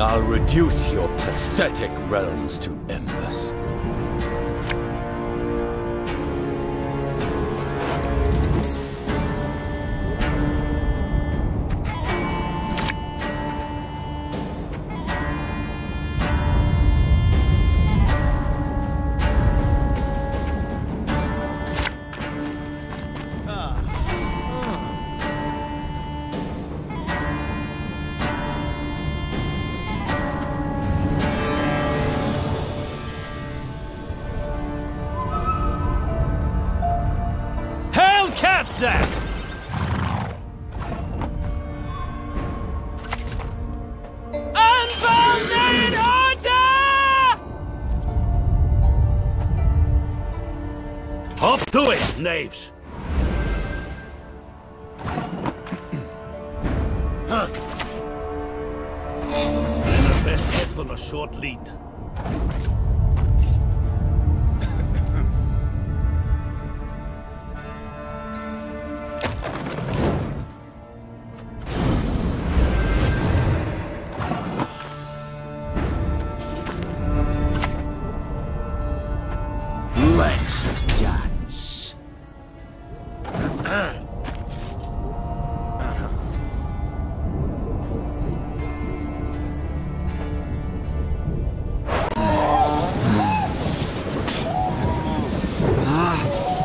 I'll reduce your pathetic realms to embers. Order! Hop to it, knaves! Are best kept on a short lead. Let's dance.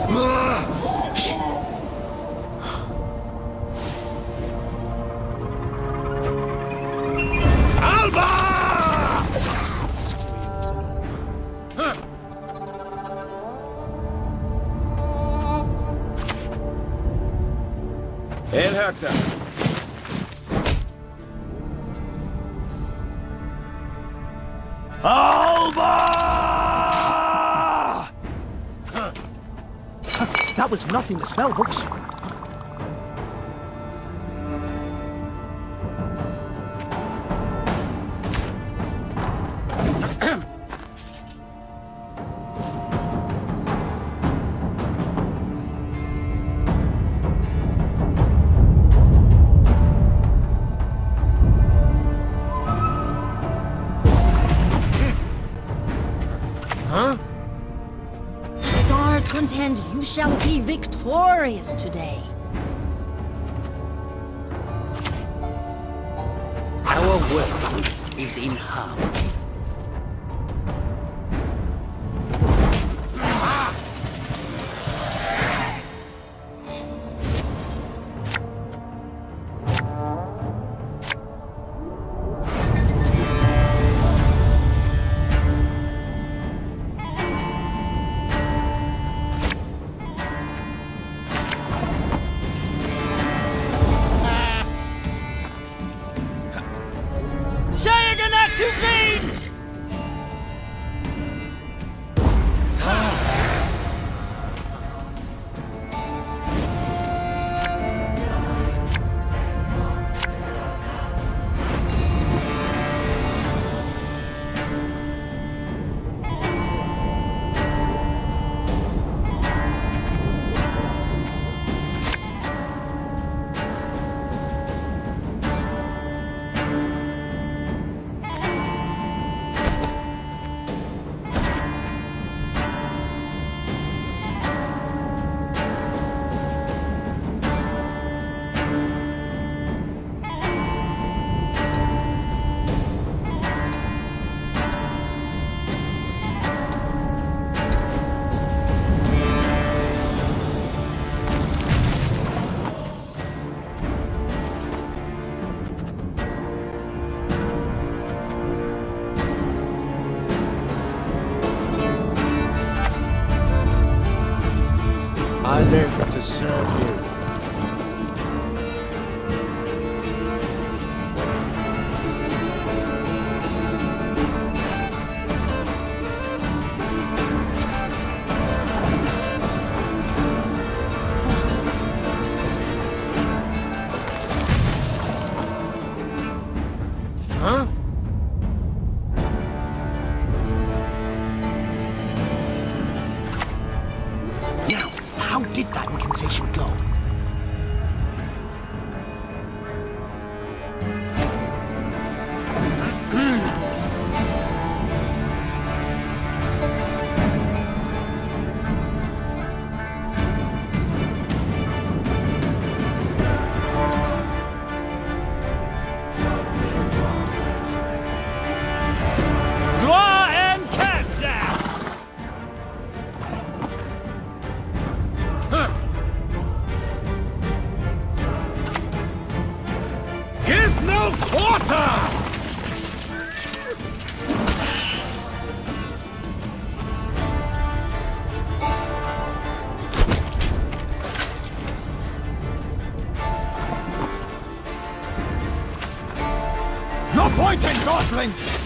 Alba! El Herzer. Alba! That was not in the spell books. You shall be victorious today. Our world is in harmony. Serve you. did that incantation go? Quarter! No point in!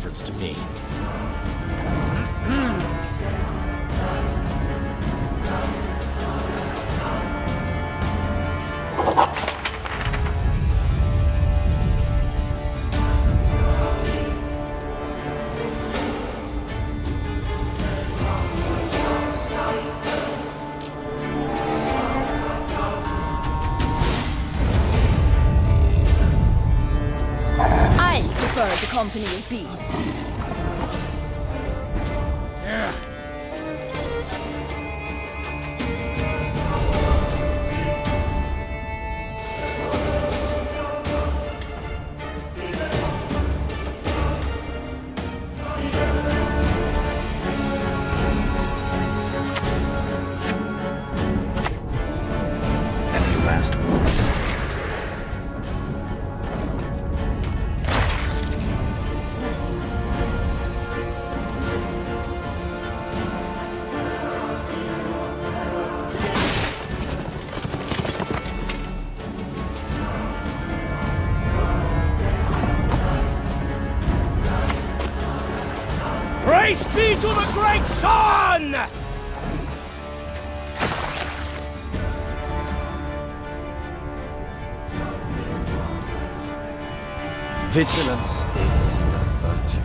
Difference to me. Company of beasts. Be to the great sun! Vigilance is a virtue.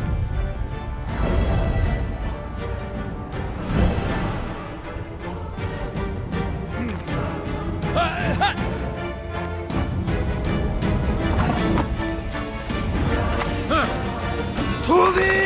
To thee,